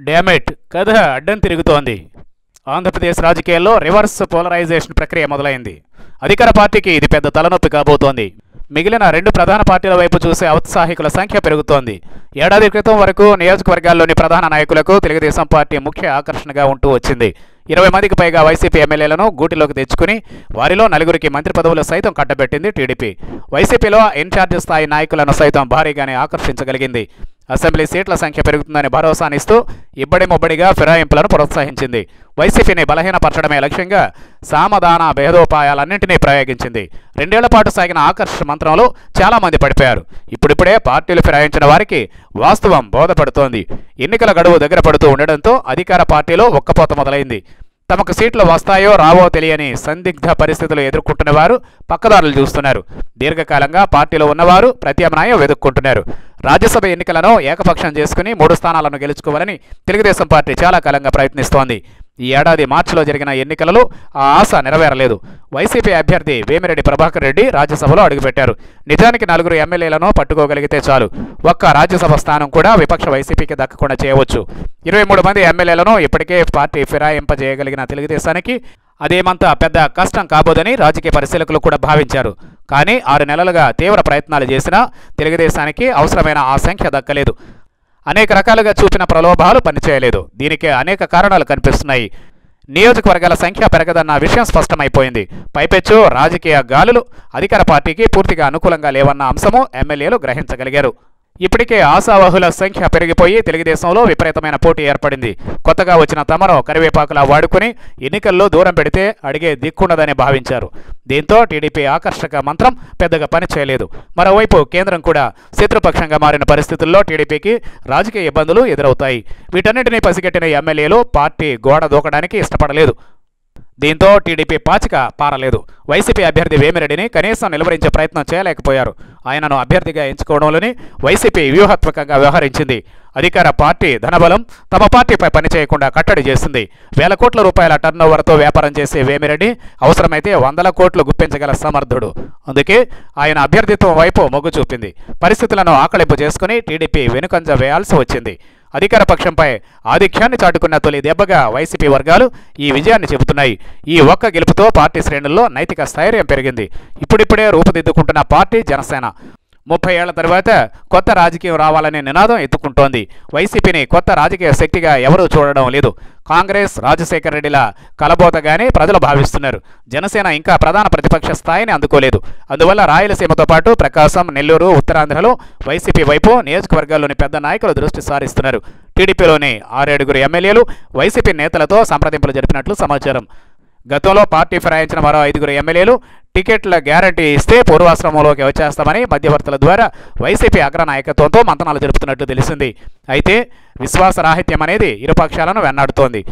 డ్యామెట్ కథ అడ్డం తిరుగుతోంది. ఆంధ్రప్రదేశ్ రాజకీయాల్లో రివర్స్ పోలరైజేషన్ ప్రక్రియ మొదలైంది. అధికార పార్టీకి ఇది పెద్ద తలనొప్పి కాబోతోంది. మిగిలిన రెండు ప్రధాన పార్టీల వైపు చూసే ఔత్సాహికుల సంఖ్య పెరుగుతోంది. ఏడాది క్రితం వరకు నియోజకవర్గాల్లోని ప్రధాన నాయకులకు తెలుగుదేశం పార్టీ ముఖ్య ఆకర్షణగా ఉంటూ వచ్చింది. ఇరవై మందికి పైగా వైసీపీ ఎమ్మెల్యేలను గూటిలోకి తెచ్చుకుని వారిలో నలుగురికి మంత్రి పదవులు సైతం కట్టబెట్టింది టీడీపీ. వైసీపీలో ఇన్ఛార్జ్ స్థాయి నాయకులను సైతం భారీగానే ఆకర్షించగలిగింది. అసెంబ్లీ సీట్ల సంఖ్య పెరుగుతుందని భరోసానిస్తూ ఇబ్బడి ముబ్బడిగా ఫిరాయింపులను ప్రోత్సహించింది. వైసీపీని బలహీనపరచడమే లక్ష్యంగా సామధాన భేదోపాయాలన్నింటినీ ప్రయోగించింది. రెండేళ్ళ పాటు సాగిన ఆకర్షణ మంత్రంలో చాలామంది పడిపోయారు. ఇప్పుడిప్పుడే పార్టీలు ఫిరాయించిన వారికి వాస్తవం బోధపడుతోంది. ఎన్నికల గడువు దగ్గర పడుతూ ఉండడంతో అధికార పార్టీలో ఒక్కపోత మొదలైంది. తమకు సీట్లు వస్తాయో రావో తెలియని సందిగ్ధ పరిస్థితులు ఎదుర్కొంటున్న వారు పక్కదారులు చూస్తున్నారు. దీర్ఘకాలంగా పార్టీలో ఉన్నవారు ప్రత్యామ్నాయం వెతుక్కుంటున్నారు. రాజ్యసభ ఎన్నికలను ఏకపక్షం చేసుకుని మూడు స్థానాలను గెలుచుకోవాలని తెలుగుదేశం పార్టీ చాలా కాలంగా ప్రయత్నిస్తోంది. ఈ ఏడాది మార్చిలో జరిగిన ఎన్నికలలో ఆ ఆశ నెరవేరలేదు. వైసీపీ అభ్యర్థి వేమిరెడ్డి ప్రభాకర్ రెడ్డి రాజ్యసభలో అడుగుపెట్టారు. నిజానికి నలుగురు ఎమ్మెల్యేలను పట్టుకోగలిగితే చాలు. ఒక్క రాజ్యసభ స్థానం కూడా విపక్ష వైసీపీకి దక్కకుండా చేయవచ్చు. ఇరవై మూడు మంది ఎమ్మెల్యేలను ఇప్పటికే పార్టీ ఫిరాయింపజేయగలిగిన తెలుగుదేశానికి అదేమంత పెద్ద కష్టం కాబోదని రాజకీయ పరిశీలకులు కూడా భావించారు. కానీ ఆరు నెలలుగా తీవ్ర ప్రయత్నాలు చేసినా తెలుగుదేశానికి అవసరమైన ఆ సంఖ్య దక్కలేదు. అనేక రకాలుగా చూపిన ప్రలోభాలు పనిచేయలేదు. దీనికి అనేక కారణాలు కనిపిస్తున్నాయి. నియోజకవర్గాల సంఖ్య పెరగదన్న విషయం స్పష్టమైపోయింది. పైపెచ్చు రాజకీయ గాలులు అధికార పార్టీకి పూర్తిగా అనుకూలంగా లేవన్న అంశము ఎమ్మెల్యేలు గ్రహించగలిగారు. ఇప్పటికే ఆశావహుల సంఖ్య పెరిగిపోయి తెలుగుదేశంలో విపరీతమైన పోటీ ఏర్పడింది. కొత్తగా వచ్చిన తమరం కరివేపాకులా వాడుకుని ఎన్నికల్లో దూరం పెడితే అడిగే దిక్కుండదని భావించారు. దీంతో టీడీపీ ఆకర్షక మంత్రం పెద్దగా పనిచేయలేదు. మరోవైపు కేంద్రం కూడా శత్రుపక్షంగా మారిన పరిస్థితుల్లో టీడీపీకి రాజకీయ ఇబ్బందులు ఎదురవుతాయి. వీటన్నిటినీ పసిగట్టిన ఎమ్మెల్యేలు పార్టీ గోడ దూకడానికి ఇష్టపడలేదు. దీంతో టీడీపీ పాచిక పారలేదు. వైసీపీ అభ్యర్థి వేమిరెడ్డిని కనీసం నిలువరించే ప్రయత్నం చేయలేకపోయారు. ఆయనను అభ్యర్థిగా ఎంచుకోవడంలోని వైసీపీ వ్యూహాత్మకంగా వ్యవహరించింది. అధికార పార్టీ ధనబలం తమ పార్టీపై పనిచేయకుండా కట్టడి చేసింది. వేల కోట్ల రూపాయల టర్నోవర్తో వ్యాపారం చేసే వేమిరెడ్డి అవసరమైతే వందల కోట్లు గుప్పించగల సమర్థుడు. అందుకే ఆయన అభ్యర్థిత్వం వైపు మొగ్గు చూపింది. పరిస్థితులను ఆకళింపు చేసుకుని టీడీపీ వెనుకంజ వేయాల్సి వచ్చింది. అధికార పక్షంపై ఆధిక్యాన్ని చాటుకున్న తొలి దెబ్బగా వైసీపీ వర్గాలు ఈ విజయాన్ని చెబుతున్నాయి. ఈ ఒక్క గెలుపుతో పార్టీ శ్రేణుల్లో నైతిక స్థైర్యం పెరిగింది. ఇప్పుడిప్పుడే రూపుదిద్దుకుంటున్న పార్టీ జనసేన. ముప్పై ఏళ్ళ తర్వాత కొత్త రాజకీయం రావాలనే నినాదం ఎత్తుకుంటోంది. వైసీపీని కొత్త రాజకీయ శక్తిగా ఎవరూ చూడడం లేదు. కాంగ్రెస్ రాజశేఖర రెడ్డిల కలబోతగానే ప్రజలు భావిస్తున్నారు. జనసేన ఇంకా ప్రధాన ప్రతిపక్ష స్థాయిని అందుకోలేదు. అందువల్ల రాయలసీమతో పాటు ప్రకాశం నెల్లూరు ఉత్తరాంధ్రలో వైసీపీ వైపు నియోజకవర్గాల్లోని పెద్ద నాయకులు దృష్టి సారిస్తున్నారు. టీడీపీలోని ఆరేడుగురు ఎమ్మెల్యేలు వైసీపీ నేతలతో సంప్రదింపులు జరిపినట్లు సమాచారం. గతంలో పార్టీ ఫిరాయించిన మరో ఐదుగురు ఎమ్మెల్యేలు టికెట్ల గ్యారంటీ ఇస్తే పూర్వాశ్రమంలోకి వచ్చేస్తామని మధ్యవర్తుల ద్వారా వైసీపీ అగ్రనాయకత్వంతో మంతనాలు జరుపుతున్నట్లు తెలిసింది. అయితే విశ్వాసరాహిత్యం అనేది ఇరుపక్షాలను వెన్నాడుతోంది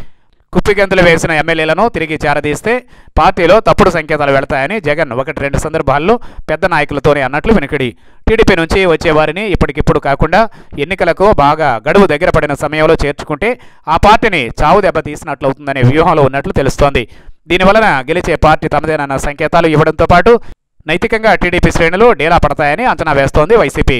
కుప్పిగంతులు వేసిన ఎమ్మెల్యేలను తిరిగి చేరదీస్తే పార్టీలో తప్పుడు సంకేతాలు వెళతాయని జగన్ ఒకటి రెండు సందర్భాల్లో పెద్ద నాయకులతోనే అన్నట్లు వినికిడి. టీడీపీ నుంచి వచ్చేవారిని ఇప్పటికిప్పుడు కాకుండా ఎన్నికలకు బాగా గడువు దగ్గర పడిన సమయంలో చేర్చుకుంటే ఆ పార్టీని చావు దెబ్బ తీసినట్లవుతుందనే వ్యూహంలో ఉన్నట్లు తెలుస్తోంది. దీనివలన గెలిచే పార్టీ తమదేనన్న సంకేతాలు ఇవ్వడంతో పాటు నైతికంగా టీడీపీ శ్రేణులు డేలా పడతాయని అంచనా వేస్తోంది వైసీపీ.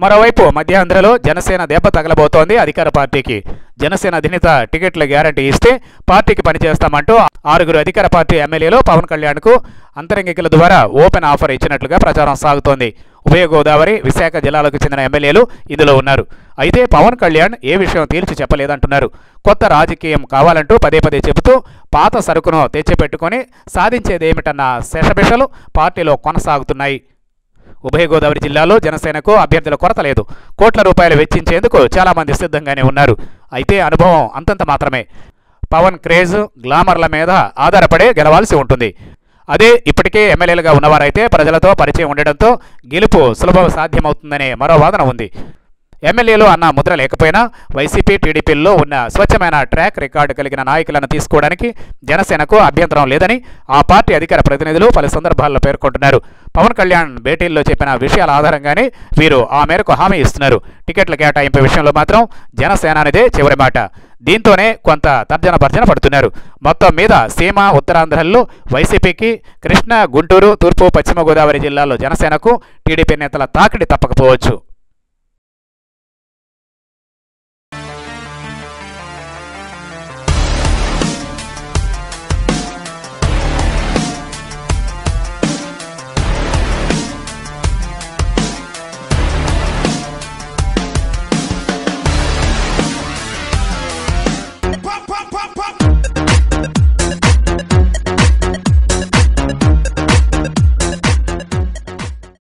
మరోవైపు మధ్యాంధ్రలో జనసేన దెబ్బ తగలబోతోంది అధికార పార్టీకి. జనసేన అధినేత టికెట్ల గ్యారంటీ ఇస్తే పార్టీకి పనిచేస్తామంటూ ఆరుగురు అధికార పార్టీ ఎమ్మెల్యేలు పవన్ కళ్యాణ్కు అంతరంగికల ద్వారా ఓపెన్ ఆఫర్ ఇచ్చినట్లుగా ప్రచారం సాగుతోంది. ఉభయ గోదావరి విశాఖ జిల్లాలకు చెందిన ఎమ్మెల్యేలు ఇందులో ఉన్నారు. అయితే పవన్ కళ్యాణ్ ఏ విషయం తేల్చి చెప్పలేదంటున్నారు. కొత్త రాజకీయం కావాలంటూ పదే పదే చెబుతూ పాత సరుకును తెచ్చిపెట్టుకొని సాధించేదేమిటన్న శషబిషలు పార్టీలో కొనసాగుతున్నాయి. ఉభయ గోదావరి జిల్లాలో జనసేనకు అభ్యర్థుల కొరత లేదు. కోట్ల రూపాయలు వెచ్చించేందుకు చాలామంది సిద్ధంగానే ఉన్నారు. అయితే అనుభవం అంతంత మాత్రమే. పవన్ క్రేజ్ గ్లామర్ల మీద ఆధారపడే గెలవాల్సి ఉంటుంది. అదే ఇప్పటికే ఎమ్మెల్యేలుగా ఉన్నవారైతే ప్రజలతో పరిచయం ఉండడంతో గెలుపు సులభ సాధ్యమవుతుందనే మరో వాదన ఉంది. ఎమ్మెల్యేలు అన్న ముద్ర లేకపోయినా వైసీపీ టీడీపీల్లో ఉన్న స్వచ్ఛమైన ట్రాక్ రికార్డు కలిగిన నాయకులను తీసుకోవడానికి జనసేనకు అభ్యంతరం లేదని ఆ పార్టీ అధికార ప్రతినిధులు పలు సందర్భాల్లో పేర్కొంటున్నారు. పవన్ కళ్యాణ్ భేటీల్లో చెప్పిన విషయాల ఆధారంగానే వీరు ఆ మేరకు హామీ ఇస్తున్నారు. టికెట్ల కేటాయింపు విషయంలో మాత్రం జనసేనానిదే చివరి మాట. దీంతోనే కొంత తర్జన భర్జన పడుతున్నారు. మొత్తం మీద సీమ ఉత్తరాంధ్రల్లో వైసీపీకి కృష్ణా గుంటూరు తూర్పు పశ్చిమ గోదావరి జిల్లాల్లో జనసేనకు టీడీపీ నేతల తాకిడి తప్పకపోవచ్చు.